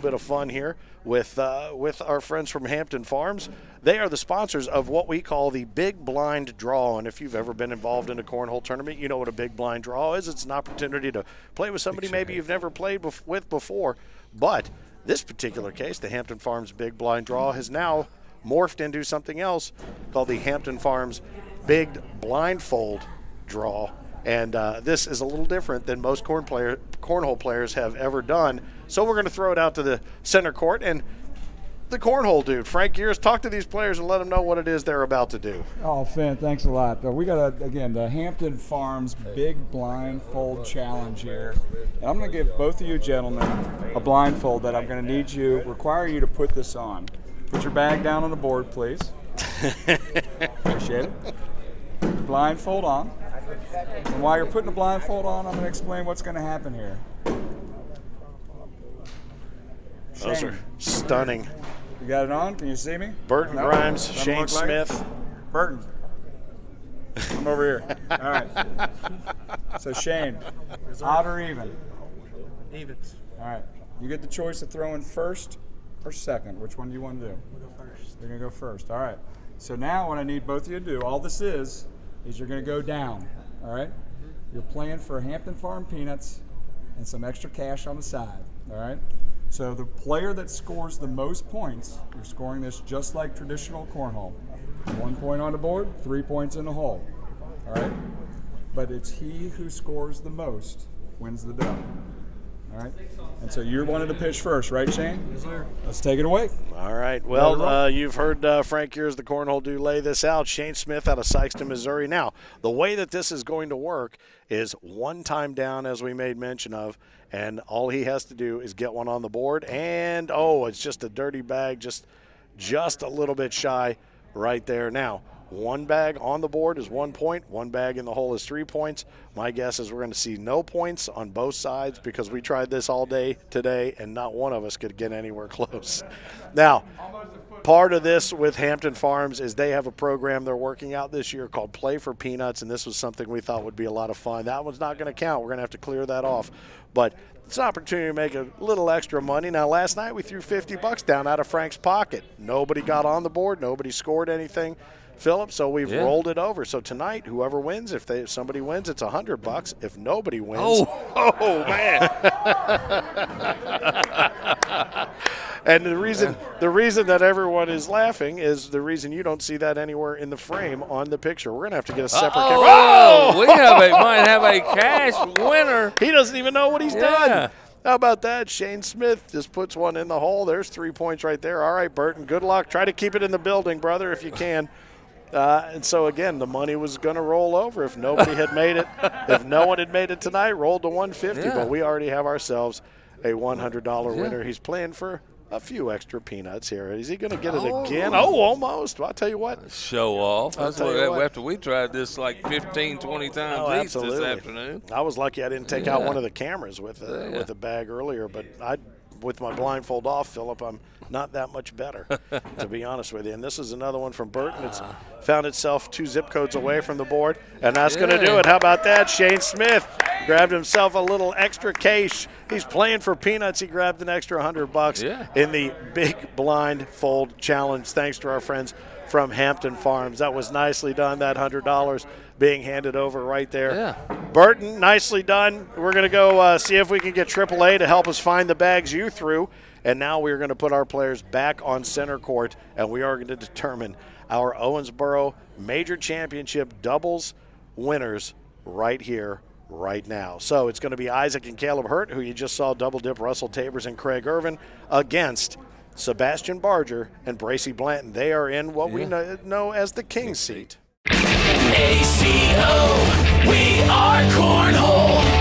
bit of fun here with uh, with our friends from Hampton Farms. They are the sponsors of what we call the Big Blind Draw. And if you've ever been involved in a cornhole tournament, you know what a Big Blind Draw is. It's an opportunity to play with somebody maybe you've never played bef- with before. But this particular case, the Hampton Farms Big Blind Draw, has now morphed into something else called the Hampton Farms Big Blindfold Draw. And uh, this is a little different than most corn player, cornhole players have ever done. So we're going to throw it out to the center court and the cornhole dude, Frank Gears, talk to these players and let them know what it is they're about to do. Oh, Finn, thanks a lot. Uh, we got a, again the Hampton Farms Big Blindfold Challenge here. And I'm going to give both of you gentlemen a blindfold that I'm going to need you, require you to put this on. Put your bag down on the board, please. Appreciate it. Blindfold on. And while you're putting the blindfold on, I'm going to explain what's going to happen here. Those are stunning. you got it on? Can you see me? Burton No? Grimes, Doesn't Shane look like it? Smith. Burton. Come over here. All right. So Shane, odd or even? Evens. All right. You get the choice of throwing first or second. Which one do you want to do? We'll go first. You're gonna go first. All right. So now what I need both of you to do, all this is, is you're gonna go down. All right. You're playing for Hampton Farm peanuts and some extra cash on the side. All right. So the player that scores the most points, you're scoring this just like traditional cornhole. One point on the board, three points in the hole. All right. But it's he who scores the most wins the dough. All right. And so you wanted to pitch first, right, Shane? Yes, sir. Let's take it away. All right. Well, uh, you've heard uh, Frank Gears, the cornhole do lay this out. Shane Smith out of Sikeston, Missouri. Now, the way that this is going to work is one time down, as we made mention of, and all he has to do is get one on the board. And oh, it's just a dirty bag, just just a little bit shy right there. Now, one bag on the board is one point. One bag in the hole is three points. My guess is we're going to see no points on both sides because we tried this all day today and not one of us could get anywhere close. Now, part of this with Hampton Farms is they have a program they're working out this year called Play for Peanuts, and this was something we thought would be a lot of fun. That one's not going to count. We're going to have to clear that off. But it's an opportunity to make a little extra money. Now, last night we threw 50 bucks down out of Frank's pocket. Nobody got on the board. Nobody scored anything. Philip, so we've Yeah. rolled it over. So tonight, whoever wins, if they if somebody wins, it's a hundred bucks. If nobody wins, Oh, oh man. And the reason the reason that everyone is laughing is the reason you don't see that anywhere in the frame on the picture. We're gonna have to get a separate camera. Oh, we have a, might have a cash winner. He doesn't even know what he's Yeah. done. How about that? Shane Smith just puts one in the hole. There's three points right there. All right, Burton, good luck. Try to keep it in the building, brother, if you can. Uh, and so again, the money was going to roll over if nobody had made it. if no one had made it tonight, rolled to 150. Yeah. But we already have ourselves a $100 winner. He's playing for a few extra peanuts here. Is he going to get it Oh. again? Oh, almost. Well, I'll tell you what. Uh, show off. That's what, what. after we tried this like 15, 20 times Oh, each this afternoon. I was lucky I didn't take out one of the cameras with a, Yeah. with a bag earlier, but I, with my blindfold off, Philip, I'm not that much better, to be honest with you. And this is another one from Burton. It's found itself two zip codes away from the board, and that's going to do it. How about that? Shane Smith grabbed himself a little extra cash. He's playing for peanuts. He grabbed an extra hundred bucks Yeah. in the big blindfold challenge. Thanks to our friends from Hampton Farms. That was nicely done. That hundred dollars being handed over right there. Yeah. Burton, nicely done. We're going to go uh, see if we can get AAA to help us find the bags you threw. And now we're going to put our players back on center court, and we are going to determine our Owensboro Major Championship doubles winners right here, right now. So it's going to be Isaac and Kaleb Hurt, who you just saw double dip Russell Tabers and Craig Irvin against Sebastian Barger and Bracy Blanton. They are in what yeah. we know, as the King's Seat. ACO, we are Cornhole.